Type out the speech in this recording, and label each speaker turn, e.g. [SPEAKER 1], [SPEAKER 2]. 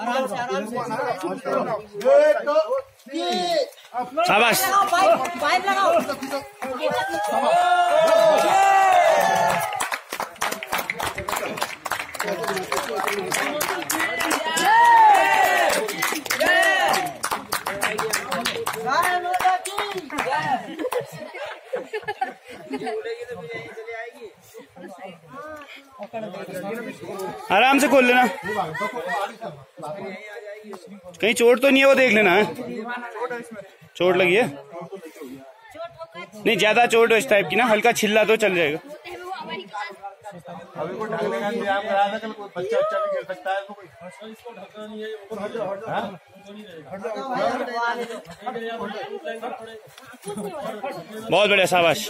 [SPEAKER 1] आराम से आराम से
[SPEAKER 2] शाबाश।
[SPEAKER 1] लगाओ पाइप पाइप लगाओ गाय माता की जय।
[SPEAKER 2] आराम से खोल लेना। कहीं चोट तो नहीं है, वो देख लेना, है? चोट लगी है? नहीं, ज़्यादा चोट इस टाइप की ना, हल्का छिल्ला तो चल जाएगा।
[SPEAKER 3] अभी ढकने का इंतज़ाम करा था कल कोई बच्चा बच्चा भी सकता है कोई
[SPEAKER 2] बहुत बढ़िया, शाबाश।